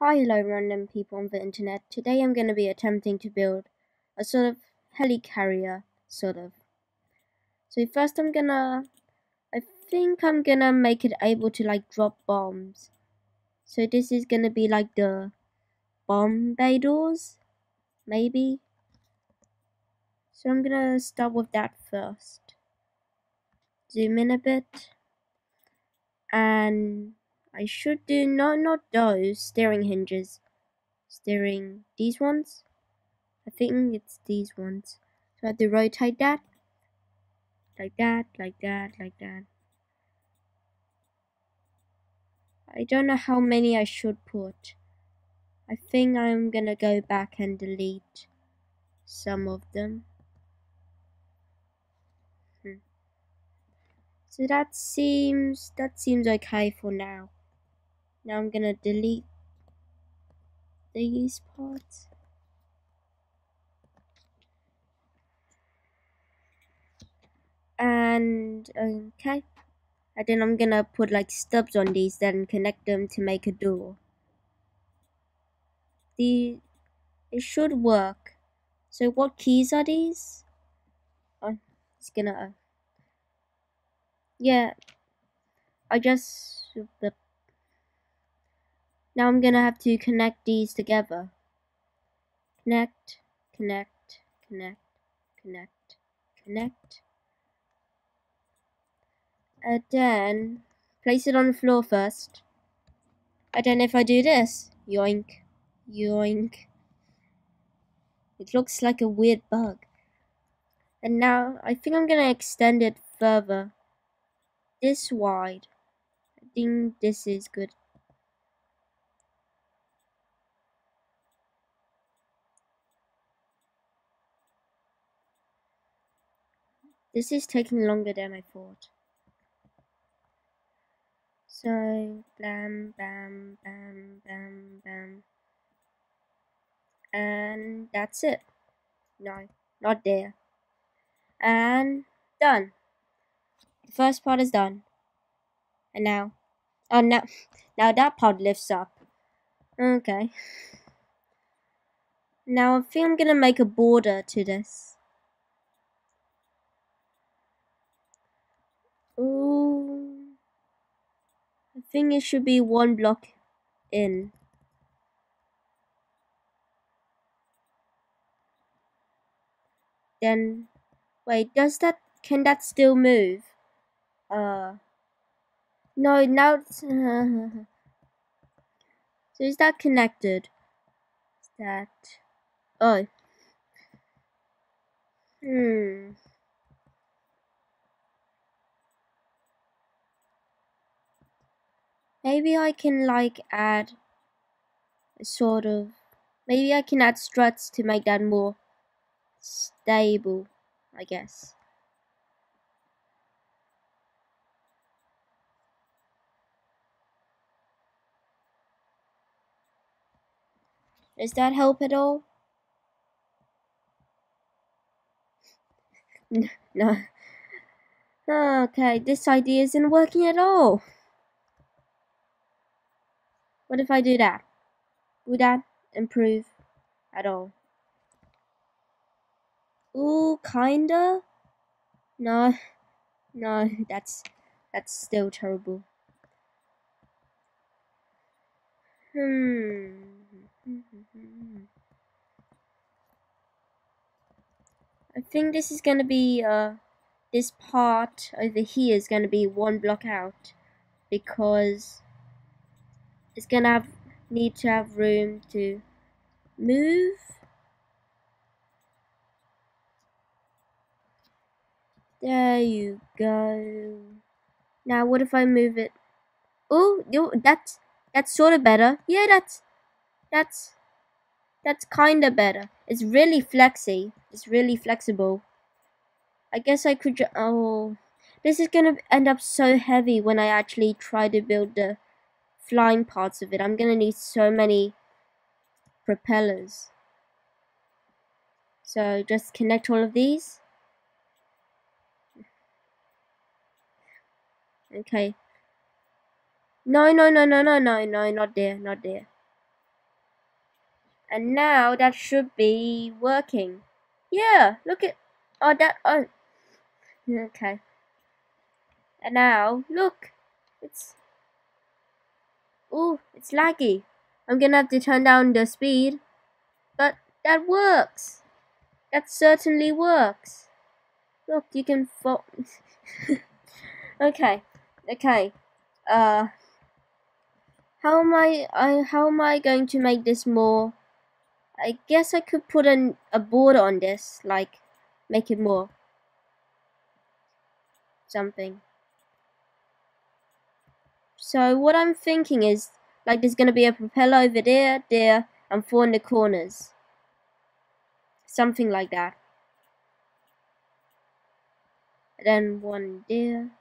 Hi, hello, random people on the internet. Today I'm going to be attempting to build a sort of helicarrier, sort of. So first I'm gonna, I think I'm gonna make it able to like drop bombs. So this is gonna be like the bomb bay doors, maybe. So I'm gonna start with that first. Zoom in a bit. And I should do not not those steering hinges. Steering these ones. I think it's these ones. So I have to rotate that. Like that, like that, like that. I don't know how many I should put. I think I'm gonna go back and delete some of them. Hmm. So that seems that seems okay for now. Now I'm gonna delete these parts. And okay. And then I'm gonna put like stubs on these then connect them to make a door. The it should work. So what keys are these? Oh, it's gonna uh, yeah. I just the now I'm gonna have to connect these together. Connect, connect, connect, connect, connect. And then place it on the floor first. And then if I do this, yoink, yoink. It looks like a weird bug. And now I think I'm gonna extend it further. This wide. I think this is good. This is taking longer than I thought. So, bam, bam, bam, bam, bam. And that's it. No, not there. And done. The first part is done. And now, oh, now, now that part lifts up. Okay. Now I think I'm gonna make a border to this. Ooh. I think it should be one block in. Then, wait, does that, can that still move? Uh, no, now it's, so is that connected? Is that, oh. Hmm. Maybe I can like add a sort of maybe I can add struts to make that more stable, I guess. Does that help at all? no. Okay, this idea isn't working at all. What if I do that? Would that improve at all? Ooh, kinda? No, no, that's, that's still terrible. Hmm. I think this is gonna be, uh, this part over here is gonna be one block out because it's gonna have need to have room to move. There you go. Now what if I move it? Oh that's that's sort of better. Yeah that's that's that's kinda better. It's really flexy. It's really flexible. I guess I could oh. This is gonna end up so heavy when I actually try to build the flying parts of it. I'm going to need so many propellers. So just connect all of these. Okay. No, no, no, no, no, no, no, not there, not there. And now that should be working. Yeah, look at, oh that, oh, okay. And now, look, it's, oh, it's laggy. I'm gonna have to turn down the speed, but that works. That certainly works. Look, you can fall. okay, okay. Uh, how am I? I how am I going to make this more? I guess I could put an, a border on this, like make it more something. So what I'm thinking is like there's gonna be a propeller over there, there, and four in the corners. Something like that. And then one there.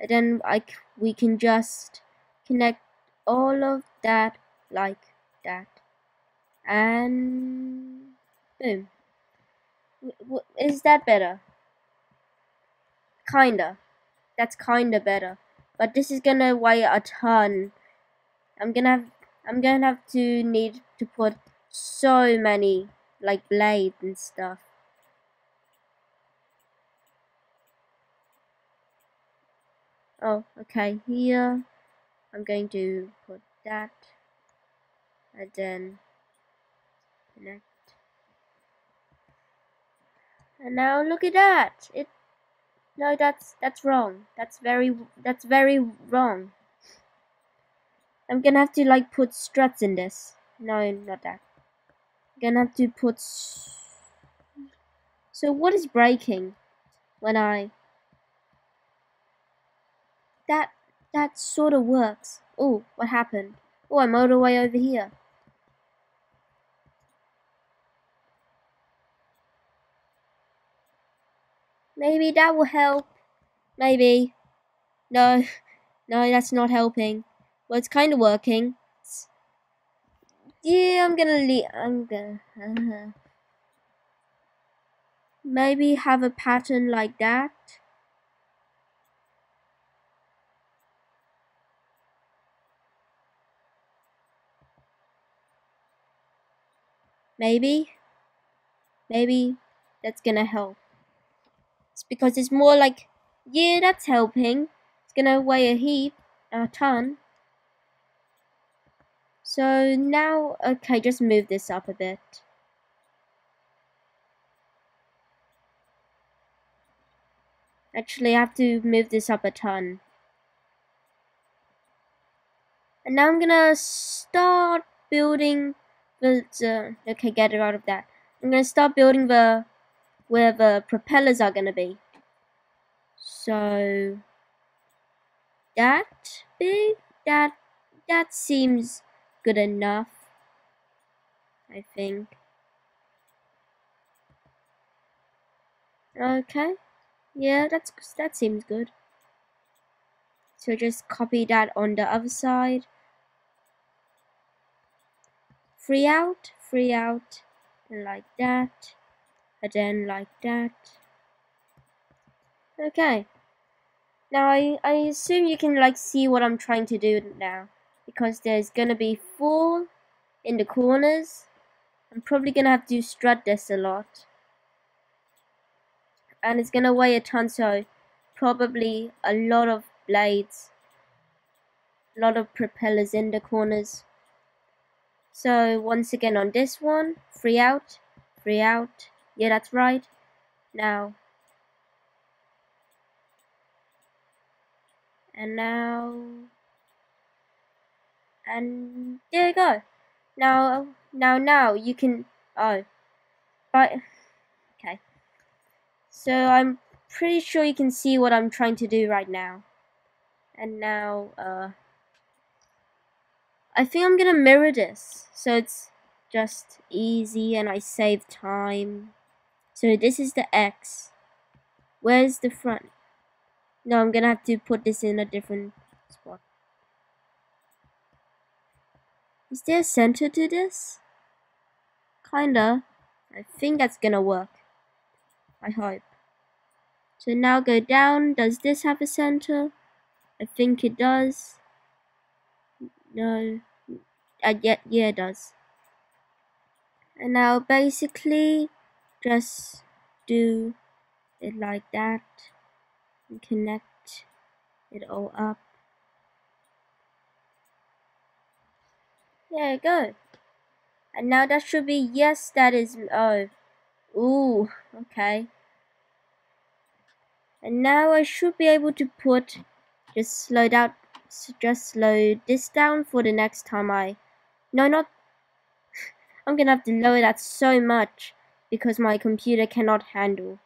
And then I, we can just connect all of that like that. And boom. Is that better? Kinda. That's kinda better. But this is gonna weigh a ton I'm gonna have I'm gonna have to need to put so many like blades and stuff. Oh, okay, here I'm going to put that and then connect. And now look at that. It no that's that's wrong. That's very that's very wrong. I'm gonna have to like put struts in this. No, not that. I'm gonna have to put. So what is breaking when I? That that sort of works. Oh, what happened? Oh, I'm all the way over here. Maybe that will help. Maybe. No, no, that's not helping. Well, it's kind of working. It's, yeah, I'm gonna leave. I'm gonna. Uh, maybe have a pattern like that. Maybe. Maybe that's gonna help. Because it's more like, yeah, that's helping. It's gonna weigh a heap, a ton. So now, okay, just move this up a bit. Actually, I have to move this up a ton. And now I'm gonna start building the, uh, okay, get it out of that. I'm gonna start building the, where the propellers are gonna be. So, that big, that, that seems good enough. I think. Okay. Yeah, that's that seems good. So just copy that on the other side. Free out, free out, like that, then like that. Okay. Now I, I assume you can like see what I'm trying to do now because there's gonna be four in the corners. I'm probably gonna have to strut this a lot. And it's gonna weigh a ton, so probably a lot of blades. A lot of propellers in the corners. So once again on this one, free out, free out. Yeah, that's right. Now. And now and there you go. Now, now, now you can. Oh, but okay. So I'm pretty sure you can see what I'm trying to do right now. And now, uh, I think I'm gonna mirror this so it's just easy and I save time. So this is the X. Where's the front? No, I'm gonna have to put this in a different spot. Is there a center to this? Kinda. I think that's gonna work. I hope. So now go down. Does this have a center? I think it does. No. Uh, yeah, yeah, it does. and now basically just do it like that and connect it all up. There you go and now that should be yes that is oh ooh okay. And now I should be able to put just slow down just slow this down for the next time I no not I'm gonna have to lower that so much because my computer cannot handle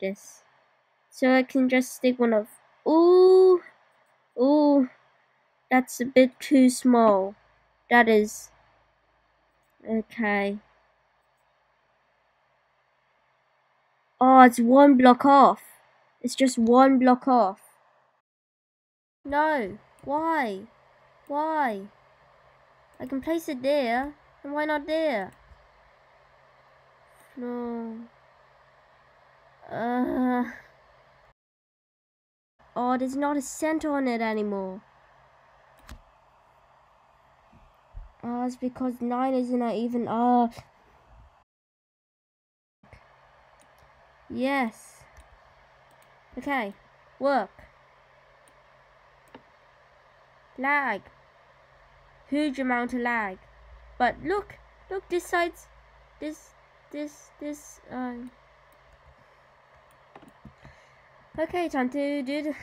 this. So I can just stick one of, ooh, ooh, that's a bit too small. That is, okay. Oh, it's one block off. It's just one block off. No, why? Why? I can place it there. And why not there? No. Uh. Oh, there's not a center on it anymore. Oh, it's because 9 isn't even. Oh. Yes. Okay. Work. Lag. Huge amount of lag. But look, look, this side's, this, this, this, um, okay, time to do the,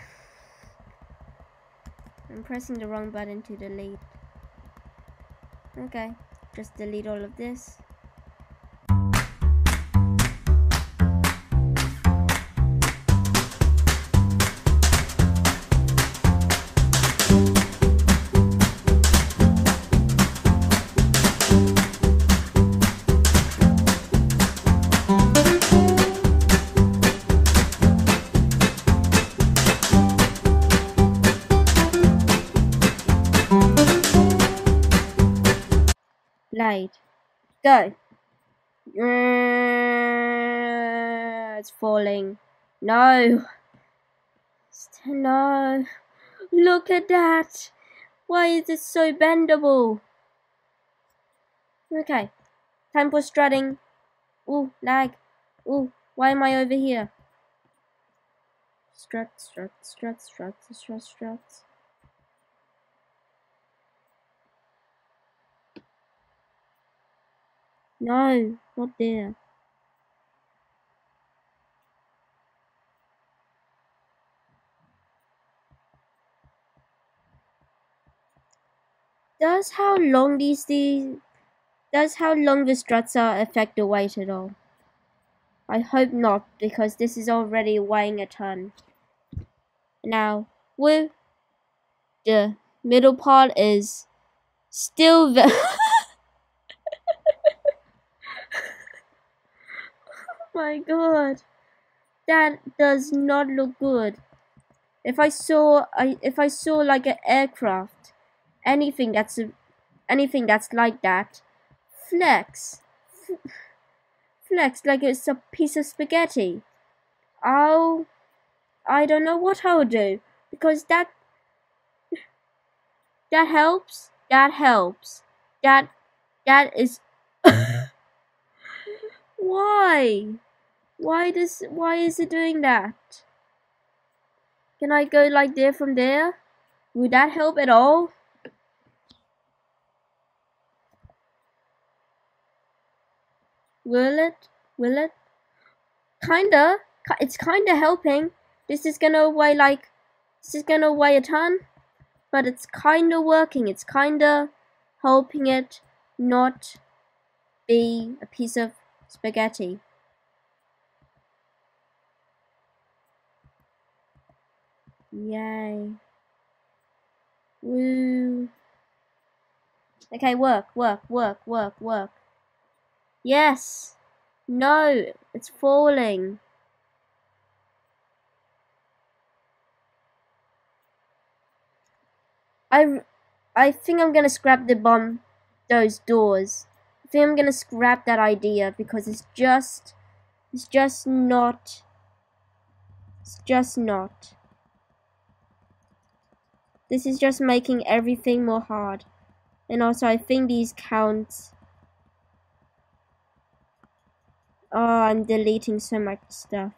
I'm pressing the wrong button to delete. Okay, just delete all of this. Go. It's falling. No. No. Look at that. Why is it so bendable? Okay. Time for strutting. Ooh, lag. Ooh, why am I over here? Strut, strut, strut, strut, strut, strut. No, not there. Does how long these these does how long the struts are affect the weight at all? I hope not, because this is already weighing a ton. Now, with the middle part is still very my god. That does not look good. If I saw I if I saw like an aircraft, anything that's a, anything that's like that, flex, flex like it's a piece of spaghetti. I'll, I don't know what I'll do because that that helps. That helps. That that is. Why? Why does why is it doing that? Can I go like there from there? Would that help at all? Will it? Will it? Kinda. It's kinda helping. This is gonna weigh like, this is gonna weigh a ton. But it's kinda working. It's kinda helping it not be a piece of spaghetti. Yay. Woo. Okay, work, work, work, work, work. Yes. No, it's falling. I, I think I'm gonna scrap the bomb, those doors. Think I'm gonna scrap that idea because it's just, it's just not, it's just not. This is just making everything more hard. And also I think these counts Oh, I'm deleting so much stuff.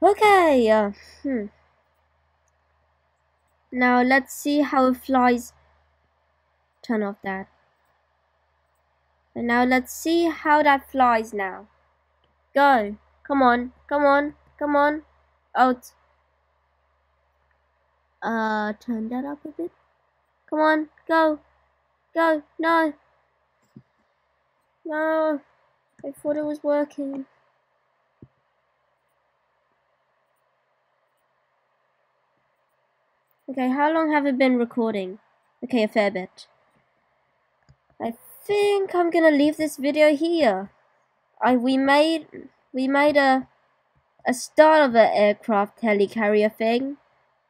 Okay, uh, hmm. Now let's see how it flies. Turn off that. And now let's see how that flies now. Go. Come on. Come on. Come on. Out. Uh, turn that up a bit. Come on. Go. Go. No. No. I thought it was working. Okay, how long have I been recording? Okay, a fair bit. I think I'm gonna leave this video here. I we made we made a a start of an aircraft helicarrier thing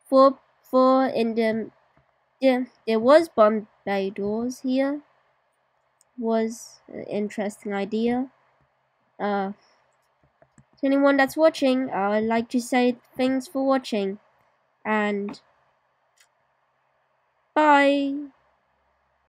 for for in the there, there was bomb bay doors here was an interesting idea uh to anyone that's watching I'd like to say thanks for watching and Bye.